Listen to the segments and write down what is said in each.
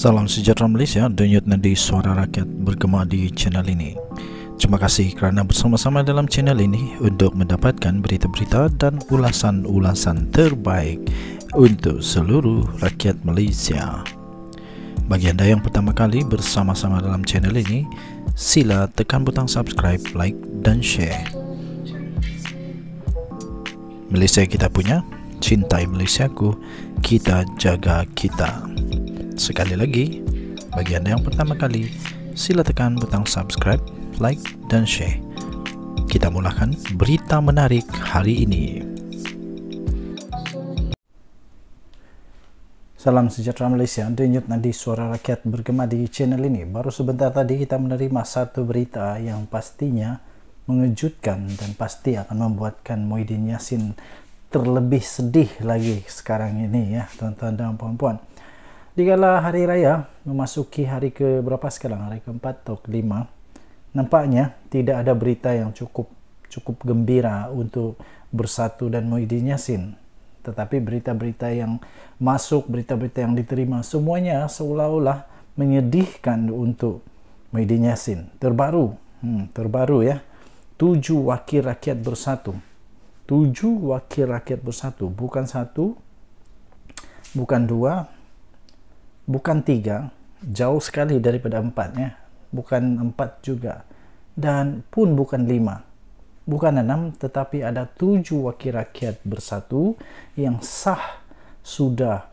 Salam sejahtera Malaysia, denyut nadi suara rakyat bergema di channel ini. Terima kasih kerana bersama-sama dalam channel ini untuk mendapatkan berita-berita dan ulasan-ulasan terbaik untuk seluruh rakyat Malaysia. Bagi anda yang pertama kali bersama-sama dalam channel ini, sila tekan butang subscribe, like dan share. Malaysia kita punya, cintai Malaysiaku, kita jaga kita. Sekali lagi, bagi anda yang pertama kali, sila tekan butang subscribe, like dan share. Kita mulakan berita menarik hari ini. Salam sejahtera Malaysia, denyut nadi suara rakyat bergema di channel ini. Baru sebentar tadi kita menerima satu berita yang pastinya mengejutkan dan pasti akan membuatkan Muhyiddin Yassin terlebih sedih lagi sekarang ini ya, tuan-tuan dan puan-puan. Dikala hari raya memasuki hari ke berapa sekarang? Hari keempat atau kelima. Nampaknya tidak ada berita yang cukup cukup gembira untuk bersatu dan Muhyiddin Yassin. Tetapi berita-berita yang masuk, berita-berita yang diterima semuanya seolah-olah menyedihkan untuk Muhyiddin Yassin. Terbaru, hmm, terbaru ya. Tujuh wakil rakyat bersatu. Tujuh wakil rakyat bersatu. Bukan satu, bukan dua, bukan tiga, jauh sekali daripada empat ya, bukan empat juga, dan pun bukan lima, bukan enam, tetapi ada tujuh wakil rakyat bersatu yang sah sudah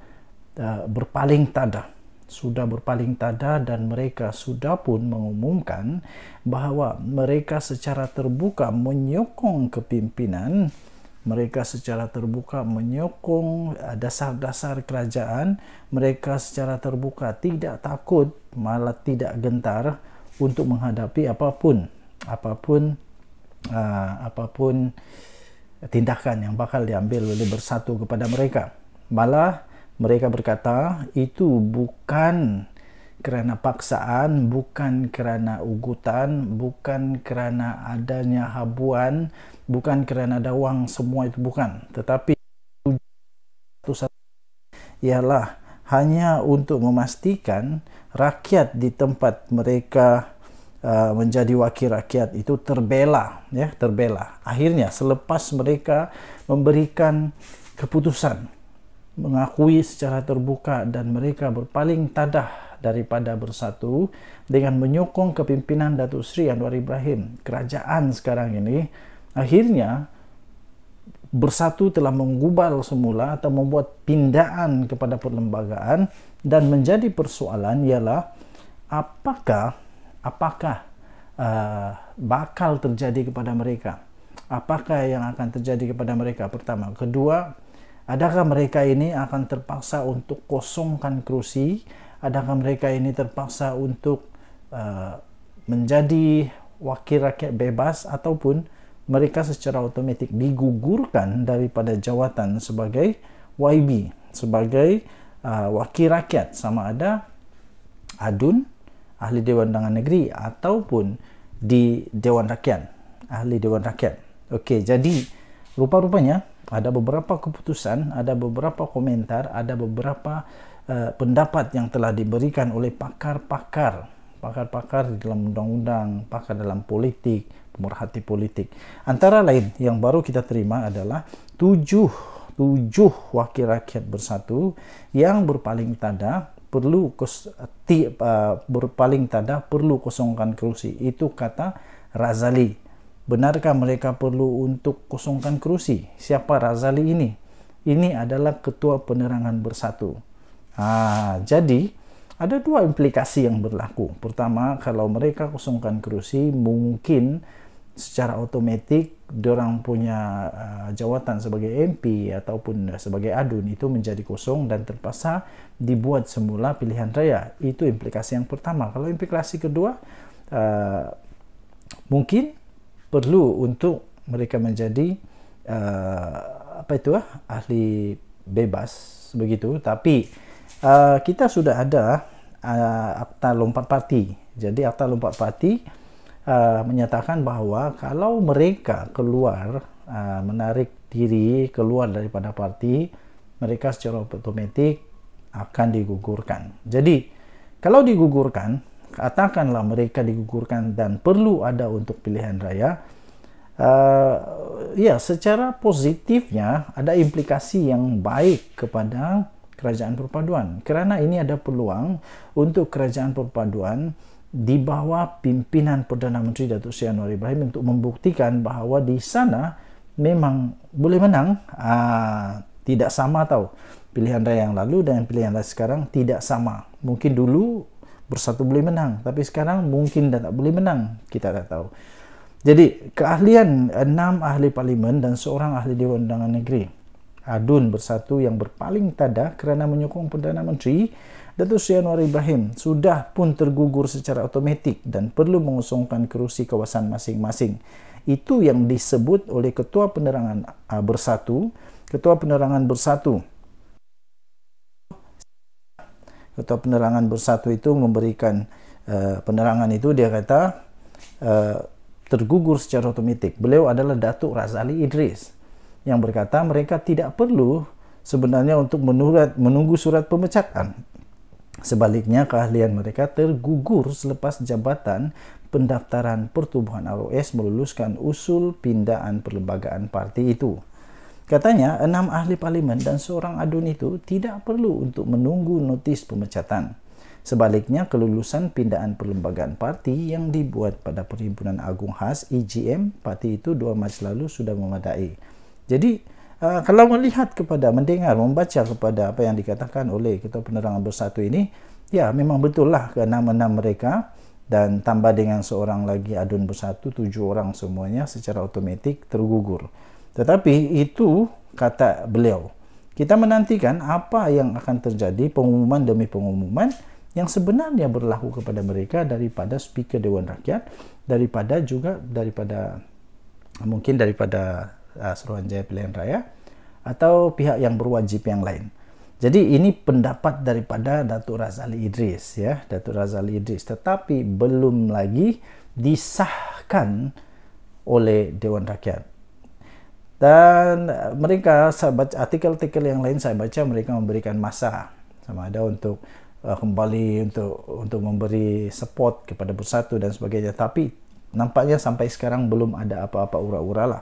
uh, berpaling tada, sudah berpaling tada dan mereka sudah pun mengumumkan bahawa mereka secara terbuka menyokong kepimpinan mereka secara terbuka menyokong uh, dasar-dasar kerajaan. Mereka secara terbuka tidak takut malah tidak gentar untuk menghadapi apapun apapun uh, apapun tindakan yang bakal diambil oleh bersatu kepada mereka. Malah mereka berkata itu bukan kerana paksaan, bukan kerana ugutan, bukan kerana adanya habuan, bukan kerana ada wang semua itu bukan. Tetapi satu ialah hanya untuk memastikan rakyat di tempat mereka uh, menjadi wakil rakyat itu terbela, ya terbela. Akhirnya selepas mereka memberikan keputusan mengakui secara terbuka dan mereka berpaling tadah daripada bersatu dengan menyokong kepimpinan Datuk Seri Anwar Ibrahim. Kerajaan sekarang ini akhirnya bersatu telah menggubal semula atau membuat pindaan kepada perlembagaan dan menjadi persoalan ialah apakah apakah uh, bakal terjadi kepada mereka? Apakah yang akan terjadi kepada mereka? Pertama. Kedua adakah mereka ini akan terpaksa untuk kosongkan kerusi? Adakah mereka ini terpaksa untuk uh, menjadi wakil rakyat bebas ataupun mereka secara automatik digugurkan daripada jawatan sebagai YB sebagai uh, wakil rakyat. Sama ada adun ahli Dewan Undangan Negeri ataupun di Dewan Rakyat ahli Dewan Rakyat. Okey jadi rupa-rupanya ada beberapa keputusan ada beberapa komentar ada beberapa uh, pendapat yang telah diberikan oleh pakar-pakar. Pakar-pakar dalam undang-undang pakar dalam politik pemerhati politik. Antara lain yang baru kita terima adalah tujuh tujuh wakil rakyat bersatu yang berpaling tanda perlu berpaling tanda perlu kosongkan kerusi. Itu kata Razali. Benarkah mereka perlu untuk kosongkan kerusi? Siapa Razali ini? Ini adalah ketua penerangan bersatu. Ha, jadi ada dua implikasi yang berlaku. Pertama, kalau mereka kosongkan kerusi, mungkin secara otomatik orang punya uh, jawatan sebagai MP ataupun sebagai adun itu menjadi kosong dan terpaksa dibuat semula pilihan raya. Itu implikasi yang pertama. Kalau implikasi kedua, uh, mungkin perlu untuk mereka menjadi uh, apa itu uh, ahli bebas begitu. Tapi uh, kita sudah ada uh, akta lompat parti. Jadi akta lompat parti uh, menyatakan bahawa kalau mereka keluar uh, menarik diri keluar daripada parti, mereka secara otomatik akan digugurkan. Jadi Kalau digugurkan, katakanlah mereka digugurkan dan perlu ada untuk pilihan raya, uh, ya secara positifnya ada implikasi yang baik kepada kerajaan perpaduan kerana ini ada peluang untuk kerajaan perpaduan di bawah pimpinan Perdana Menteri Datuk Seri Anwar Ibrahim untuk membuktikan bahawa di sana memang boleh menang. Aa, tidak sama tahu pilihan raya yang lalu dan pilihan raya sekarang tidak sama. Mungkin dulu bersatu boleh menang tapi sekarang mungkin dah tak boleh menang. Kita tak tahu. Jadi keahlian enam ahli parlimen dan seorang ahli Dewan Undangan Negeri adun bersatu yang berpaling tada kerana menyokong Perdana Menteri Datuk Seri Anwar Ibrahim sudah pun tergugur secara otomatik dan perlu mengusungkan kerusi kawasan masing-masing itu yang disebut oleh Ketua Penerangan Bersatu, Ketua Penerangan Bersatu. Ketua Penerangan Bersatu itu memberikan uh, penerangan itu dia kata uh, tergugur secara otomatik. Beliau adalah Datuk Razali Idris yang berkata mereka tidak perlu sebenarnya untuk menurat, menunggu surat pemecatan. Sebaliknya, keahlian mereka tergugur selepas jabatan pendaftaran pertubuhan ROS meluluskan usul pindaan perlembagaan parti itu. Katanya, enam ahli parlimen dan seorang adun itu tidak perlu untuk menunggu notis pemecatan. Sebaliknya, kelulusan pindaan perlembagaan parti yang dibuat pada Perhimpunan Agung Khas EGM parti itu dua Mac lalu sudah memadai. Jadi, uh, kalau melihat kepada, mendengar, membaca kepada apa yang dikatakan oleh Ketua Penerangan Bersatu ini, ya memang betul lah ke enam-enam mereka dan tambah dengan seorang lagi adun bersatu tujuh orang semuanya secara otomatik tergugur. Tetapi itu kata beliau kita menantikan apa yang akan terjadi pengumuman demi pengumuman yang sebenarnya berlaku kepada mereka daripada speaker Dewan Rakyat daripada juga daripada mungkin daripada uh, Suruhanjaya Pilihan Raya atau pihak yang berwajib yang lain jadi ini pendapat daripada Datuk Razali Idris ya, Datuk Razali Idris tetapi belum lagi disahkan oleh Dewan Rakyat. Dan mereka saya baca artikel-artikel yang lain saya baca mereka memberikan masa sama ada untuk uh, kembali untuk untuk memberi support kepada Bersatu dan sebagainya tapi nampaknya sampai sekarang belum ada apa-apa ura-ura lah.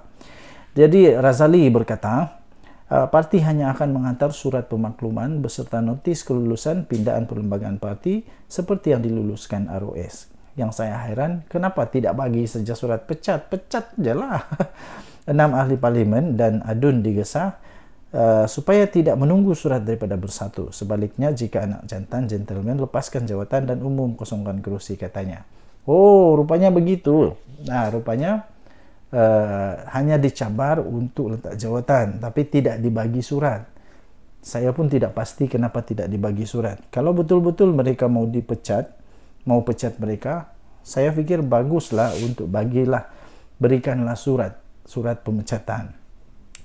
Jadi Razali berkata, Uh, parti hanya akan menghantar surat pemakluman beserta notis kelulusan pindaan perlembagaan parti seperti yang diluluskan ROS. Yang saya heran, kenapa tidak bagi saja surat pecat? Pecat je lah. Enam ahli parlimen dan adun digesah uh, supaya tidak menunggu surat daripada bersatu. Sebaliknya, jika anak jantan, gentleman, lepaskan jawatan dan umum kosongkan kerusi katanya. Oh, rupanya begitu. Nah, rupanya uh, hanya dicabar untuk letak jawatan tapi tidak dibagi surat. Saya pun tidak pasti kenapa tidak dibagi surat. Kalau betul-betul mereka mau dipecat mau pecat mereka saya fikir baguslah untuk bagilah berikanlah surat surat pemecatan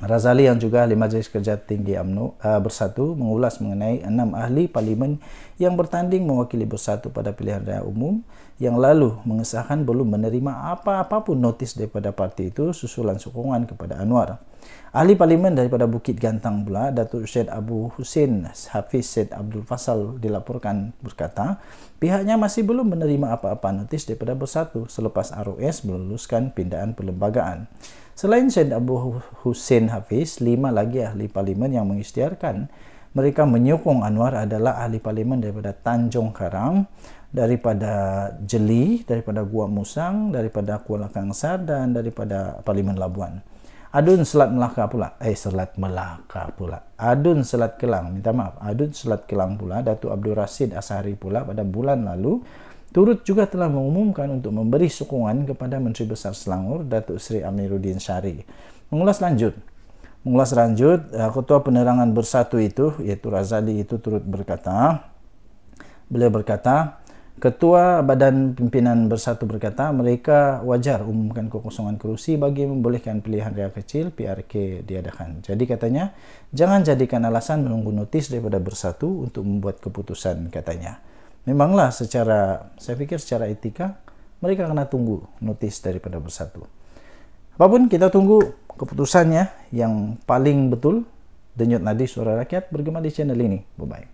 Razali yang juga ahli Majlis Kerja Tinggi UMNO uh, bersatu mengulas mengenai enam ahli parlimen yang bertanding mewakili bersatu pada pilihan raya umum yang lalu mengesahkan belum menerima apa-apa pun notis daripada parti itu susulan sokongan kepada Anwar. Ahli parlimen daripada Bukit Gantang pula, Datuk Syed Abu Hussein Hafiz Syed Abdul Fasal dilaporkan berkata, pihaknya masih belum menerima apa-apa notis daripada bersatu selepas ROS meluluskan pindaan perlembagaan. Selain Syed Abu Hussein Hafiz, lima lagi ahli parlimen yang mengisytiharkan mereka menyokong Anwar adalah ahli parlimen daripada Tanjung Karang, daripada Jeli, daripada Gua Musang, daripada Kuala Kangsar dan daripada Parlimen Labuan. Adun Selat Melaka pula. Eh, Selat Melaka pula. Adun Selat Kelang. Minta maaf. Adun Selat Kelang pula. Datuk Abdul Rasid Asari pula pada bulan lalu turut juga telah mengumumkan untuk memberi sokongan kepada Menteri Besar Selangor Datuk Seri Amiruddin Syari. Mengulas lanjut. Mengulas lanjut, eh, Ketua Penerangan Bersatu itu, iaitu Razali itu turut berkata, beliau berkata, Ketua Badan Pimpinan Bersatu berkata mereka wajar umumkan kekosongan kerusi bagi membolehkan pilihan raya kecil PRK diadakan. Jadi katanya, jangan jadikan alasan menunggu notis daripada Bersatu untuk membuat keputusan katanya memanglah secara saya pikir secara etika mereka kena tunggu notis daripada bersatu. Apa pun kita tunggu keputusannya yang paling betul denyut nadi suara rakyat bergema di channel ini. Bye bye.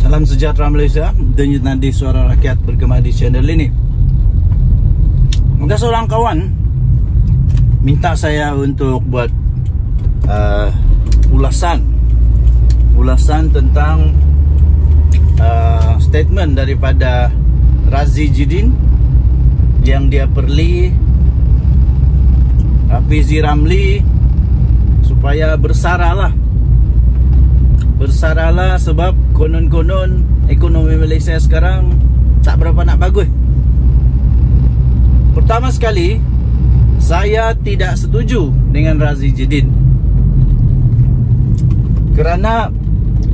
Salam sejahtera Malaysia. Denyut Nadi Suara Rakyat bergema di channel ini. Ada seorang kawan Minta saya untuk buat uh, Ulasan. Ulasan tentang uh, Statement daripada Razi Jidin Yang dia perli Rafizi Ramli Supaya bersaralah bersaralah sebab konon-konon ekonomi Malaysia sekarang tak berapa nak bagus. Pertama sekali, saya tidak setuju dengan Razi Jidin. Kerana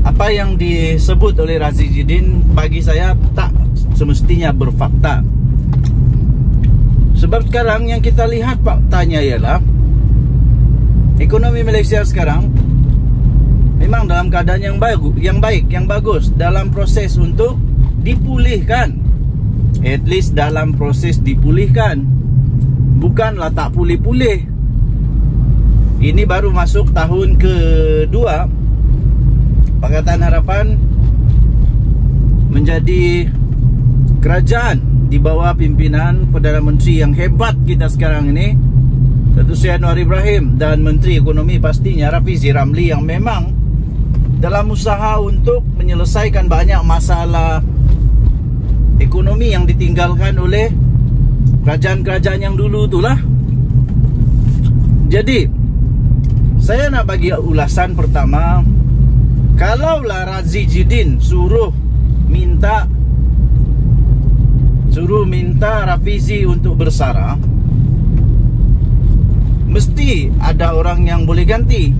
apa yang disebut oleh Razi Jidin bagi saya tak semestinya berfakta. Sebab sekarang yang kita lihat faktanya ialah ekonomi Malaysia sekarang memang dalam keadaan yang baik, yang baik, yang bagus dalam proses untuk dipulihkan. At least dalam proses dipulihkan. Bukanlah tak pulih-pulih. Ini baru masuk tahun kedua Pakatan Harapan menjadi kerajaan di bawah pimpinan Perdana Menteri yang hebat kita sekarang ini Datuk Seri Anwar Ibrahim dan Menteri Ekonomi pastinya Rafizi Ramli yang memang dalam usaha untuk menyelesaikan banyak masalah ekonomi yang ditinggalkan oleh kerajaan-kerajaan yang dulu itulah. Jadi, saya nak bagi ulasan pertama, kalaulah Razi Jidin suruh minta suruh minta Rafizi untuk bersara, mesti ada orang yang boleh ganti.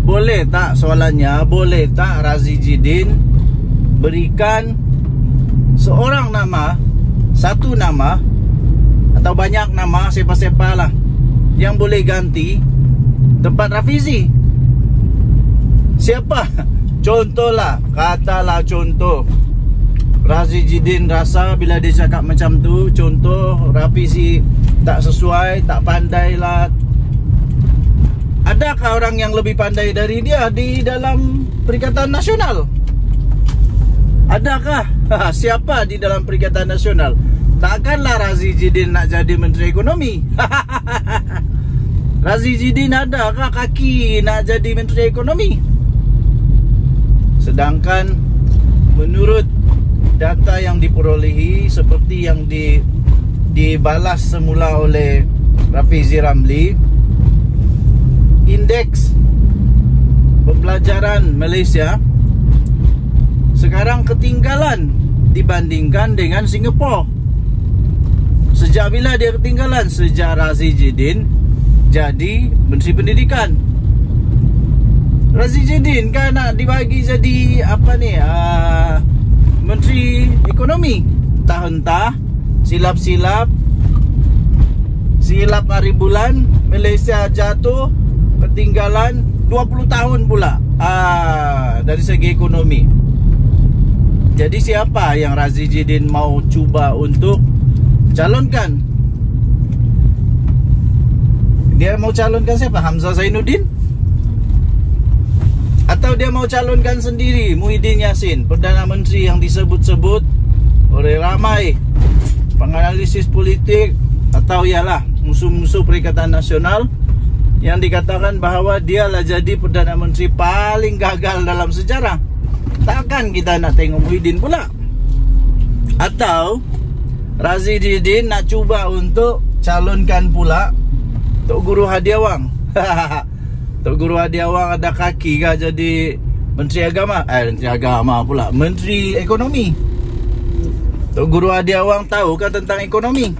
Boleh tak soalannya? Boleh tak Razi Jidin Berikan Seorang nama Satu nama Atau banyak nama Siapa-siapa lah Yang boleh ganti Tempat Rafizi? Siapa? Contohlah Katalah contoh. Razi Jidin rasa Bila dia cakap macam tu Contoh Rafizi Tak sesuai Tak pandai lah Adakah orang yang lebih pandai dari dia di dalam Perikatan Nasional? Adakah? Siapa di dalam Perikatan Nasional? Takkanlah Razi Jidin nak jadi Menteri Ekonomi? Razi Jidin adakah kaki nak jadi Menteri Ekonomi? Sedangkan menurut data yang diperolehi seperti yang di dibalas semula oleh Rafizi Ramli indeks pembelajaran Malaysia sekarang ketinggalan dibandingkan dengan Singapura. Sejak bila dia ketinggalan? Sejak Razi Jidin jadi Menteri Pendidikan. Razi Jidin kan nak dibagi jadi apa ni? Uh, Menteri Ekonomi. Tak entah silap-silap silap hari bulan Malaysia jatuh ketinggalan 20 tahun pula ah dari segi ekonomi. Jadi siapa yang Razi Jidin mau cuba untuk calonkan? Dia mau calonkan siapa? Hamzah Zainuddin? Atau dia mau calonkan sendiri Muhyiddin Yassin, Perdana Menteri yang disebut-sebut oleh ramai penganalisis politik atau ialah musuh-musuh Perikatan Nasional yang dikatakan bahawa dialah jadi Perdana Menteri paling gagal dalam sejarah. Takkan kita nak tengok Muhyiddin pula? Atau Razi Didin nak cuba untuk calonkan pula Tok Guru Hadiawang? Tok Guru Hadiawang ada kaki kah jadi Menteri Agama? Eh, Menteri Agama pula. Menteri Ekonomi. Tok Guru Hadiawang tahu kah tentang ekonomi?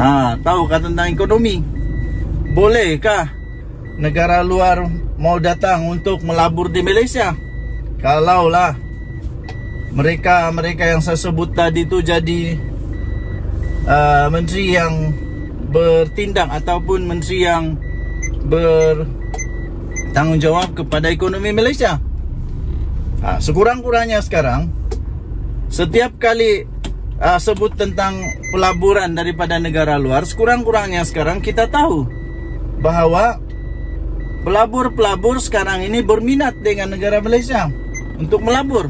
Ha, tahu kah tentang ekonomi? Bolehkah negara luar mau datang untuk melabur di Malaysia? Kalaulah mereka-mereka yang saya sebut tadi tu jadi uh, menteri yang bertindak ataupun menteri yang bertanggungjawab kepada ekonomi Malaysia. Ha, sekurang-kurangnya sekarang setiap kali uh, sebut tentang pelaburan daripada negara luar, sekurang-kurangnya sekarang kita tahu bahawa pelabur-pelabur sekarang ini berminat dengan negara Malaysia untuk melabur.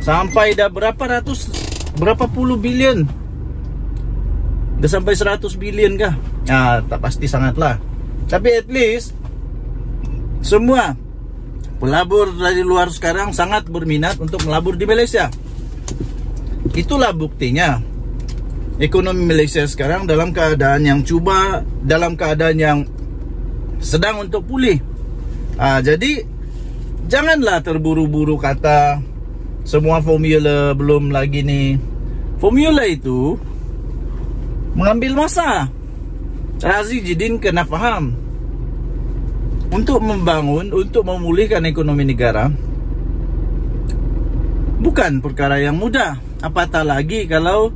sampai dah berapa ratus berapa puluh bilion? Dah sampai 100 bilion kah? Ah tak pasti sangat lah tapi at least semua pelabur dari luar sekarang sangat berminat untuk melabur di Malaysia. Itulah buktinya ekonomi Malaysia sekarang dalam keadaan yang cuba dalam keadaan yang sedang untuk pulih. Ah jadi janganlah terburu-buru kata semua formula belum lagi ni. Formula itu mengambil masa. Razi Jidin kena faham. Untuk membangun untuk memulihkan ekonomi negara bukan perkara yang mudah. Apatah lagi kalau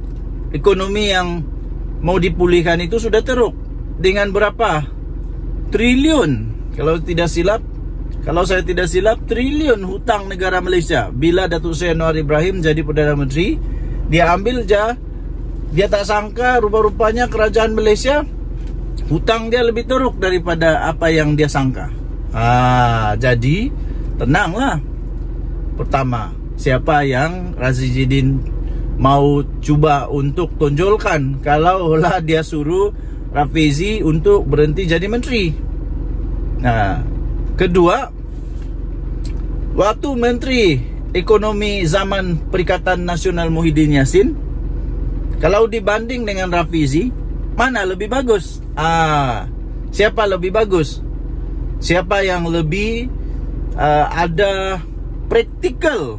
ekonomi yang mau dipulihkan itu sudah teruk. Dengan berapa? Triliun kalau tidak silap kalau saya tidak silap triliun hutang negara Malaysia. Bila Datuk Seri Anwar Ibrahim jadi Perdana Menteri dia ambil je dia tak sangka rupa-rupanya kerajaan Malaysia hutang dia lebih teruk daripada apa yang dia sangka. Ah jadi tenanglah. Pertama siapa yang Razijidin mau cuba untuk tonjolkan kalau lah dia suruh Rafizi untuk berhenti jadi menteri nah Kedua, waktu Menteri Ekonomi zaman Perikatan Nasional Muhyiddin Yassin, kalau dibanding dengan Rafizi, mana lebih bagus? Ah, siapa lebih bagus? Siapa yang lebih uh, ada praktikal?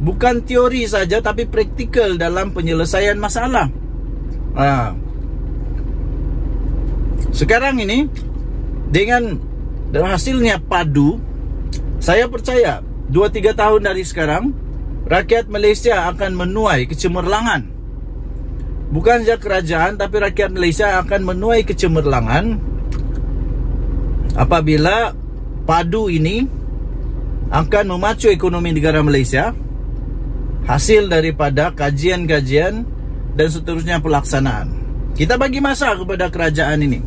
Bukan teori saja tapi praktikal dalam penyelesaian masalah. Ah. Sekarang ini dengan dan hasilnya padu saya percaya 2-3 tahun dari sekarang rakyat Malaysia akan menuai kecemerlangan bukan saja kerajaan tapi rakyat Malaysia akan menuai kecemerlangan apabila padu ini akan memacu ekonomi negara Malaysia hasil daripada kajian-kajian dan seterusnya pelaksanaan. Kita bagi masa kepada kerajaan ini.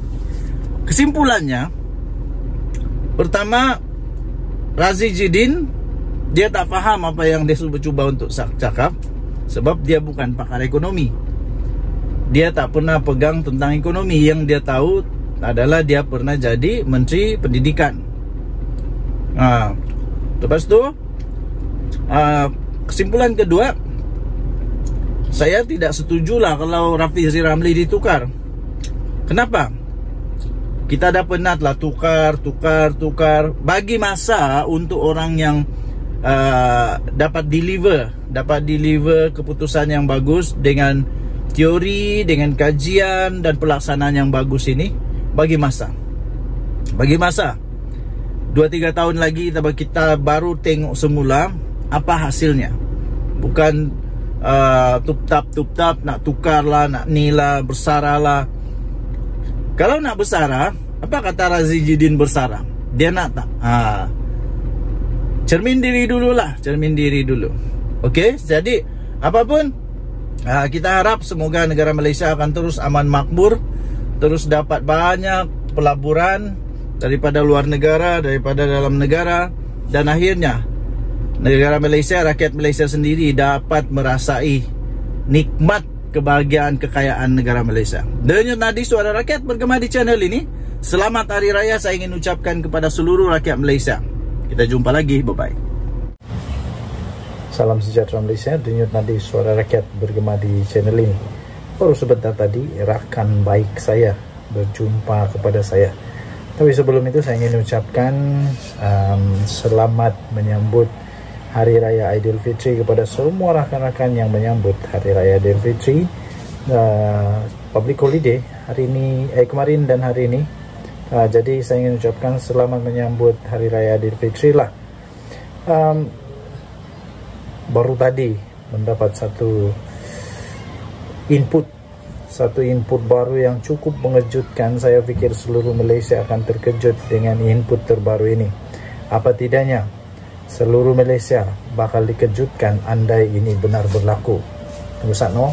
Kesimpulannya Pertama Razi Jidin Dia tak faham apa yang dia cuba untuk cakap Sebab dia bukan pakar ekonomi. Dia tak pernah pegang tentang ekonomi. Yang dia tahu adalah dia pernah jadi Menteri Pendidikan. Ha. Lepas tu ha, Kesimpulan kedua Saya tidak setujulah kalau Rafi Ziramli ditukar Kenapa? kita dah penat lah tukar, tukar, tukar. Bagi masa untuk orang yang uh, dapat deliver, dapat deliver keputusan yang bagus dengan teori, dengan kajian dan pelaksanaan yang bagus ini. Bagi masa. Bagi masa. 2-3 tahun lagi kita baru tengok semula apa hasilnya. Bukan uh, tup-tap-tup-tap nak tukar lah, nak ni lah, bersara lah. Kalau nak bersara, apa kata Razi Jidin bersara? Dia nak tak? Ha. Cermin diri dululah, cermin diri dulu. Okey, jadi apapun ha, kita harap semoga negara Malaysia akan terus aman makmur, terus dapat banyak pelaburan daripada luar negara, daripada dalam negara dan akhirnya negara Malaysia, rakyat Malaysia sendiri dapat merasai nikmat kebahagiaan kekayaan negara Malaysia. Denyut nadi suara rakyat bergema di channel ini. Selamat Hari Raya saya ingin ucapkan kepada seluruh rakyat Malaysia. Kita jumpa lagi. Bye-bye. Salam sejahtera Malaysia. Denyut nadi suara rakyat bergema di channel ini. Baru sebentar tadi rakan baik saya berjumpa kepada saya. Tapi sebelum itu saya ingin ucapkan um, selamat menyambut Hari Raya Aidilfitri kepada semua rakan-rakan yang menyambut Hari Raya Aidilfitri. Uh, public holiday hari ini eh kemarin dan hari ini Uh, jadi saya ingin ucapkan selamat menyambut Hari Raya Aidilfitri lah. Um, baru tadi mendapat satu input satu input baru yang cukup mengejutkan. Saya pikir seluruh Malaysia akan terkejut dengan input terbaru ini. Apa tidaknya seluruh Malaysia bakal dikejutkan andai ini benar berlaku. Tunggu saat no.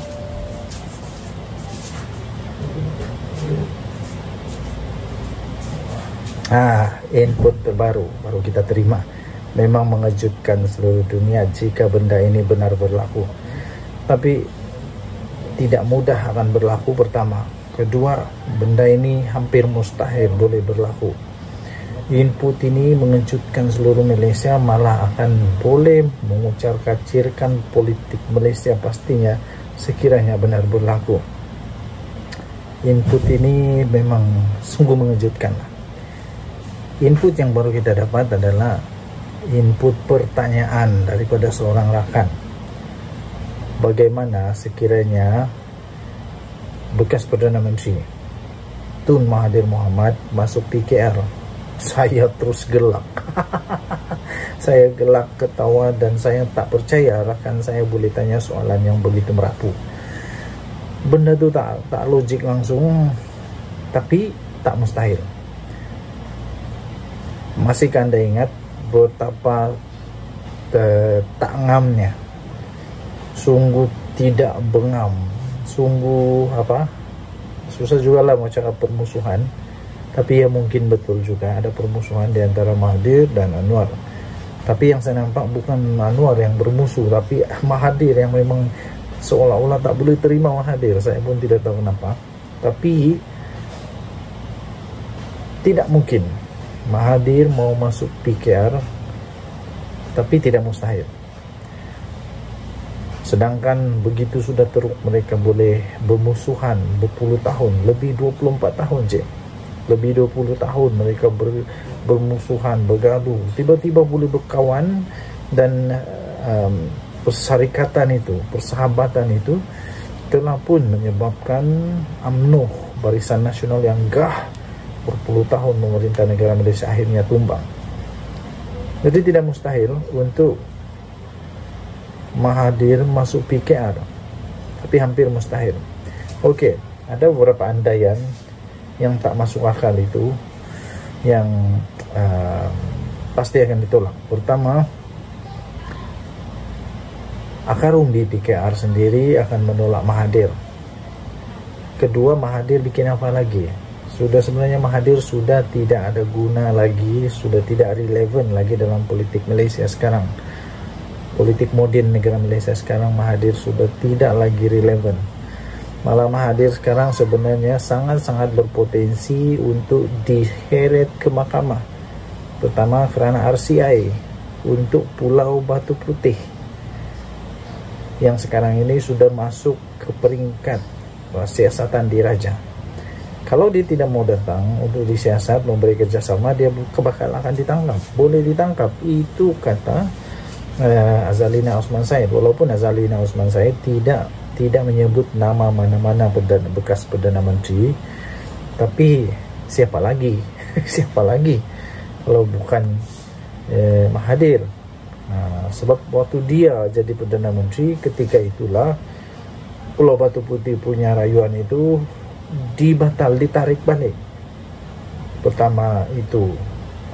Ha, input terbaru baru kita terima. memang mengejutkan seluruh dunia jika benda ini benar berlaku tapi tidak mudah akan berlaku pertama kedua benda ini hampir mustahil boleh berlaku input ini mengejutkan seluruh Malaysia malah akan boleh mengucar kacirkan politik Malaysia pastinya sekiranya benar berlaku. Input ini memang sungguh mengejutkan. Input yang baru kita dapat adalah input pertanyaan daripada seorang rakan. Bagaimana sekiranya bekas Perdana Menteri Tun Mahathir Mohamad masuk PKR saya terus gelak. Saya gelak ketawa dan saya tak percaya rakan saya boleh tanya soalan yang begitu merapu. Benda tu tak tak logik langsung tapi tak mustahil. Masih anda ingat betapa tak ngamnya? Sungguh tidak bengam. Sungguh apa? Susah juga lah mau cakap permusuhan tapi ya mungkin betul juga ada permusuhan di antara Mahathir dan Anwar. Tapi yang saya nampak bukan Anwar yang bermusuh tapi Mahathir yang memang seolah-olah tak boleh terima Mahathir. Saya pun tidak tahu kenapa. Tapi tidak mungkin Mahathir mau masuk PKR tapi tidak mustahil. Sedangkan begitu sudah teruk mereka boleh bermusuhan berpuluh tahun, lebih 24 tahun je. Lebih 20 tahun mereka ber, bermusuhan, bergaduh. Tiba-tiba boleh berkawan dan um, persyarikatan itu, persahabatan itu telah pun menyebabkan UMNO Barisan Nasional yang gah berpuluh tahun memerintah negara Malaysia akhirnya tumbang. Jadi tidak mustahil untuk Mahathir masuk PKR tapi hampir mustahil Okey, ada beberapa andaian yang tak masuk akal itu yang uh, pasti akan ditolak. Pertama Akarum di PKR sendiri akan menolak Mahathir. Kedua Mahathir bikin apa lagi? Sudah sebenarnya Mahathir sudah tidak ada guna lagi sudah tidak relevan lagi dalam politik Malaysia sekarang. Politik moden negara Malaysia sekarang Mahathir sudah tidak lagi relevan. Malah Mahathir sekarang sebenarnya sangat-sangat berpotensi untuk diheret ke mahkamah. Pertama kerana RCI untuk Pulau Batu Putih yang sekarang ini sudah masuk ke peringkat siasatan diraja. Kalau dia tidak mau datang untuk disiasat memberi kerjasama, dia kebakal akan ditangkap. Boleh ditangkap. Itu kata uh, Azalina Osman Said walaupun Azalina Osman Said tidak tidak menyebut nama mana-mana perdana, bekas Perdana Menteri. Tapi siapa lagi? Siapa lagi? Kalau bukan eh, Mahathir. Uh, sebab waktu dia jadi Perdana Menteri ketika itulah Pulau Batu Putih punya rayuan itu dibatal ditarik balik. Pertama itu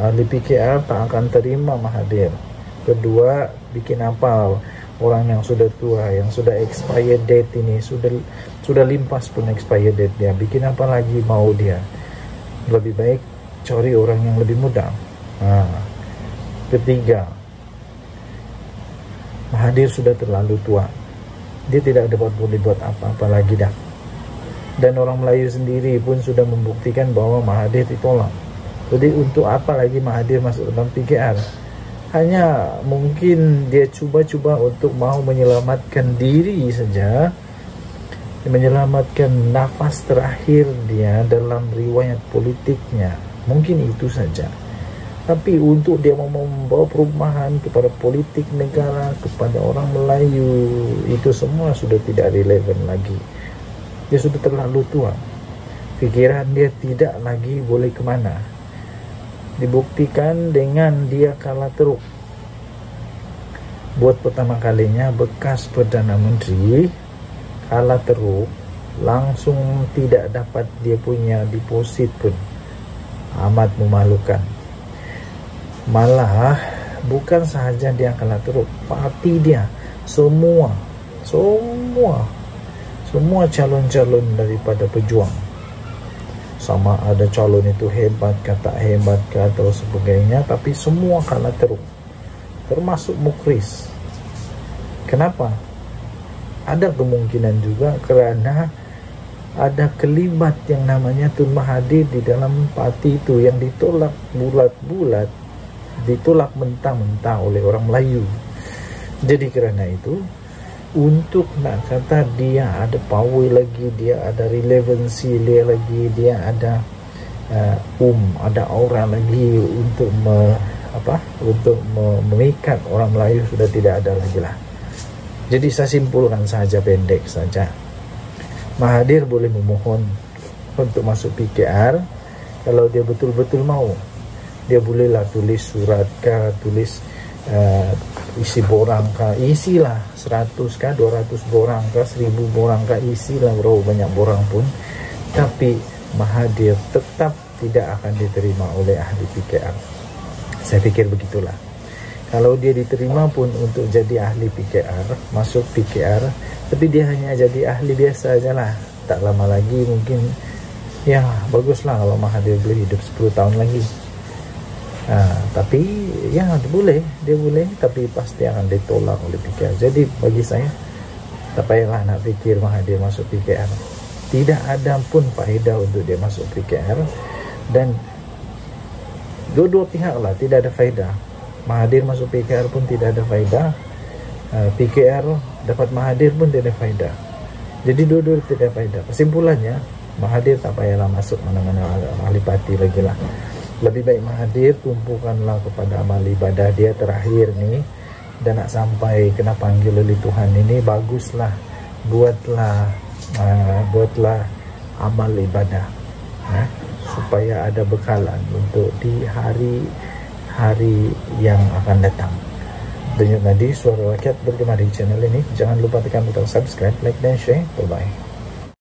ahli PKR tak akan terima Mahathir. Kedua bikin apa orang yang sudah tua yang sudah expired date ini sudah sudah limpas pun expired date dia bikin apa lagi mau dia? Lebih baik cari orang yang lebih muda. Ha. ketiga Mahathir sudah terlalu tua. Dia tidak dapat boleh buat apa-apa lagi dah. Dan orang Melayu sendiri pun sudah membuktikan bahwa Mahathir ditolak jadi untuk apa lagi Mahathir masuk dalam PKR hanya mungkin dia cuba-cuba untuk mau menyelamatkan diri saja. Menyelamatkan nafas terakhir dia dalam riwayat politiknya. Mungkin itu saja. Tapi untuk dia mau membawa perubahan kepada politik negara kepada orang Melayu itu semua sudah tidak relevan lagi. Dia sudah terlalu tua. Fikiran dia tidak lagi boleh ke mana dibuktikan dengan dia kalah teruk. Buat pertama kalinya bekas Perdana Menteri kalah teruk langsung tidak dapat dia punya deposit pun. Amat memalukan. Malah bukan sahaja dia kalah teruk parti dia semua semua semua calon-calon daripada pejuang sama ada calon itu hebat kata hebat ke atau sebagainya. Tapi semua kalah teruk. Termasuk mukris. Kenapa? Ada kemungkinan juga kerana ada kelibat yang namanya Tun Mahathir di dalam parti itu yang ditolak bulat-bulat ditolak mentah-mentah oleh orang Melayu. Jadi kerana itu untuk nak kata dia ada power lagi dia ada relevansi dia lagi dia ada uh, um ada aura lagi untuk me, apa untuk me, mengikat orang Melayu sudah tidak ada lagi lah. Jadi saya simpulkan saja pendek saja. Mahathir boleh memohon untuk masuk PKR kalau dia betul-betul mau. Dia bolehlah tulis surat kah tulis uh, isi borang kah isilah 100 kah 200 borang kah 1000 borang kah isilah berapa banyak borang pun. Tapi Mahathir tetap tidak akan diterima oleh ahli PKR saya fikir begitulah. Kalau dia diterima pun untuk jadi ahli PKR masuk PKR tapi dia hanya jadi ahli biasa aja lah. Tak lama lagi mungkin ya baguslah kalau Mahathir boleh hidup 10 tahun lagi ha, tapi ya dia boleh dia boleh tapi pasti akan ditolak oleh PKR jadi bagi saya tak payahlah nak fikir Mahathir masuk PKR tidak ada pun faedah untuk dia masuk PKR dan dua-dua pihak lah tidak ada faedah. Mahathir masuk PKR pun tidak ada faedah. Uh, PKR dapat Mahathir pun tidak ada faedah. Jadi dua-dua tidak ada faedah. Kesimpulannya Mahathir tak payahlah masuk mana-mana ahli parti lagi lah lebih baik Mahathir tumpukanlah kepada amal ibadah dia terakhir ni. Dan nak sampai kena panggil oleh Tuhan ini baguslah buatlah uh, buatlah amal ibadah eh, supaya ada bekalan untuk di hari hari yang akan datang. Denyut Nadi Suara Rakyat bergema di channel ini. Jangan lupa tekan butang subscribe, like dan share. Bye-bye